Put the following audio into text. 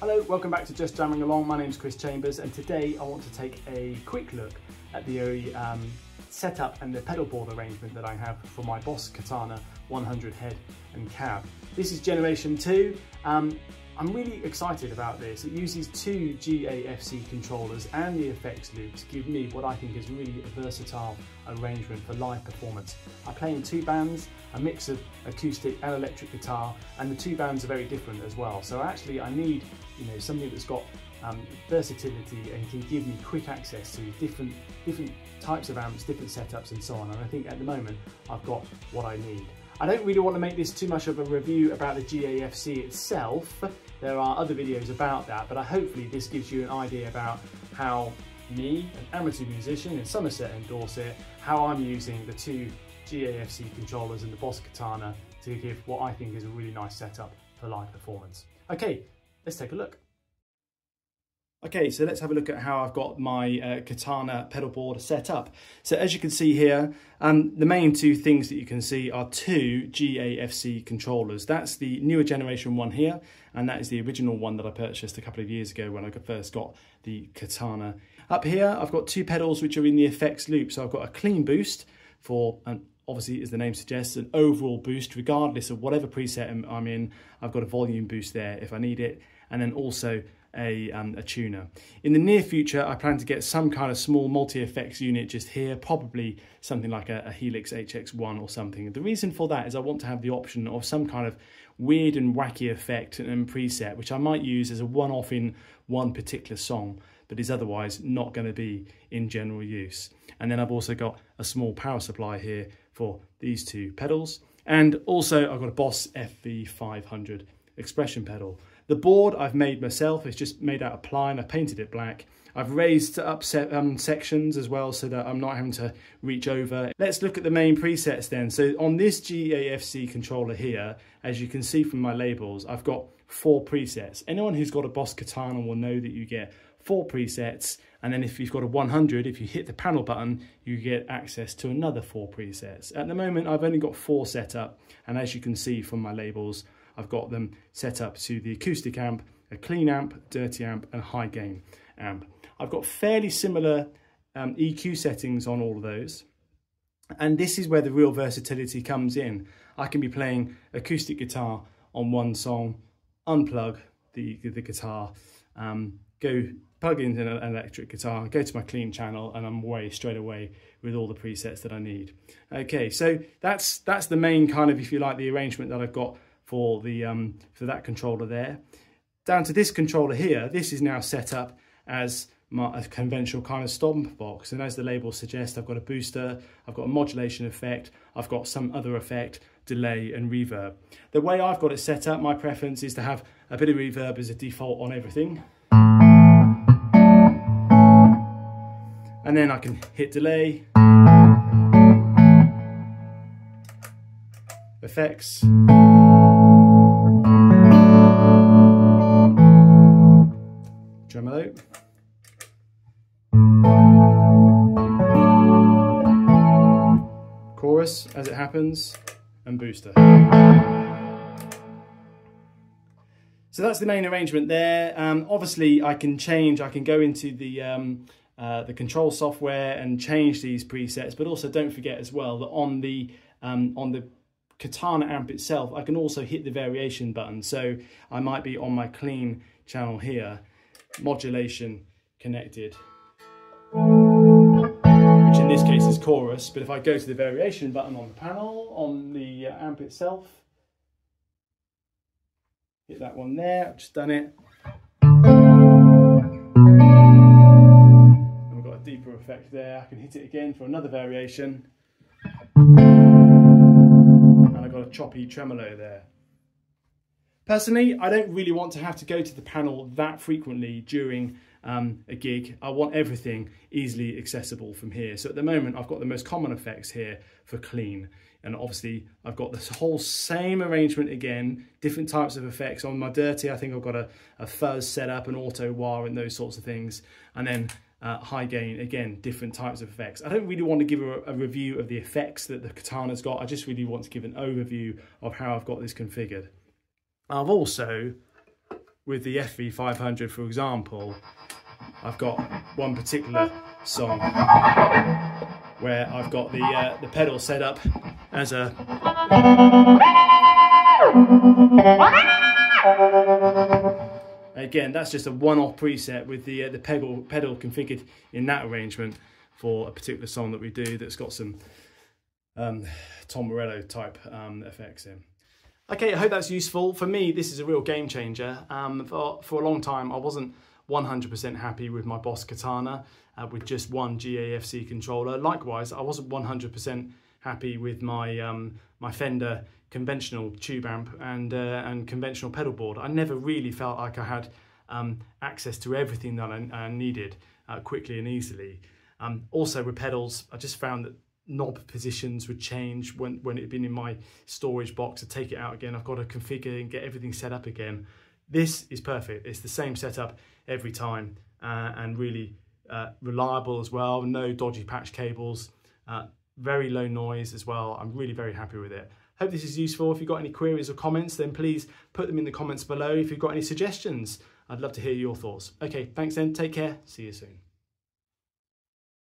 Hello, welcome back to Just Jamming Along. My name is Chris Chambers and today I want to take a quick look at the um, setup and the pedal board arrangement that I have for my Boss Katana 100 head and cab. This is generation 2. Um, I'm really excited about this. It uses two GAFC controllers and the effects loop to give me what I think is really a versatile arrangement for live performance. I play in two bands, a mix of acoustic and electric guitar, and the two bands are very different as well. So actually I need you know, something that's got um, versatility and can give me quick access to different, different types of amps, different setups and so on. And I think at the moment I've got what I need. I don't really want to make this too much of a review about the GAFC itself. There are other videos about that, but I, hopefully this gives you an idea about how me, an amateur musician in Somerset and Dorset, how I'm using the two GAFC controllers and the Boss Katana to give what I think is a really nice setup for live performance. Okay, let's take a look. Okay, so let's have a look at how I've got my uh, Katana pedal board set up. So as you can see here, um, the main two things that you can see are two GAFC controllers. That's the newer generation one here, and that is the original one that I purchased a couple of years ago when I first got the Katana. Up here, I've got two pedals which are in the effects loop. So I've got a clean boost for, and obviously as the name suggests, an overall boost regardless of whatever preset I'm in. I've got a volume boost there if I need it. And then also a, um, a tuner. In the near future, I plan to get some kind of small multi-effects unit just here, probably something like a, a, Helix HX1 or something. The reason for that is I want to have the option of some kind of weird and wacky effect and preset, which I might use as a one-off in one particular song, but is otherwise not going to be in general use. And then I've also got a small power supply here for these two pedals. And also I've got a Boss FV500 expression pedal. The board I've made myself, it's just made out of ply and I painted it black. I've raised up um, sections as well so that I'm not having to reach over. Let's look at the main presets then. So on this GAFC controller here, as you can see from my labels, I've got four presets. Anyone who's got a Boss Katana will know that you get four presets and then if you've got a 100 if you hit the panel button you get access to another four presets at the moment I've only got four set up and as you can see from my labels I've got them set up to the acoustic amp, a clean amp, dirty amp, and high gain amp. I've got fairly similar um, EQ settings on all of those. And this is where the real versatility comes in. I can be playing acoustic guitar on one song, unplug the, the guitar, um, go plug in an electric guitar, go to my clean channel, and I'm away straight away with all the presets that I need. Okay, so that's that's the main kind of, if you like, the arrangement that I've got for the um, for that controller there. Down to this controller here, this is now set up as my, a conventional kind of stomp box. And as the label suggests, I've got a booster, I've got a modulation effect, I've got some other effect, delay and reverb. The way I've got it set up, my preference is to have a bit of reverb as a default on everything. And then I can hit delay, effects, tremolo. Chorus as it happens, and booster. So that's the main arrangement there. Um, obviously I can change, I can go into the, um, uh, the control software and change these presets, but also don't forget as well that on the, um, on the Katana amp itself, I can also hit the variation button. So I might be on my clean channel here modulation connected, which in this case is chorus. But if I go to the variation button on the panel, on the uh, amp itself, hit that one there, I've just done it. And we've got a deeper effect there. I can hit it again for another variation. And I've got a choppy tremolo there. Personally, I don't really want to have to go to the panel that frequently during um, a gig. I want everything easily accessible from here. So at the moment, I've got the most common effects here for clean. And obviously I've got this whole same arrangement again, different types of effects. On my dirty, I think I've got a, a fuzz setup, an auto wah and those sorts of things. And then uh, high gain, again, different types of effects. I don't really want to give a, a, review of the effects that the Katana's got. I just really want to give an overview of how I've got this configured. I've also with the FV500, for example, I've got one particular song where I've got the uh, the pedal set up as a again that's just a one-off preset with the uh, the pedal pedal configured in that arrangement for a particular song that we do that's got some um, Tom Morello type um, effects in. Okay, I hope that's useful. For me, this is a real game changer. Um, for, for a long time, I wasn't 100% happy with my Boss Katana uh, with just one GAFC controller. Likewise, I wasn't 100% happy with my um, my Fender conventional tube amp and uh, and conventional pedal board. I never really felt like I had um, access to everything that I, I needed uh, quickly and easily. Um, also with pedals, I just found that knob positions would change when, when it had been in my storage box to take it out again. I've got to configure and get everything set up again. This is perfect. It's the same setup every time uh, and really uh, reliable as well. No dodgy patch cables, uh, very low noise as well. I'm really very happy with it. Hope this is useful. If you've got any queries or comments, then please put them in the comments below. If you've got any suggestions, I'd love to hear your thoughts. Okay, thanks then. Take care. See you soon.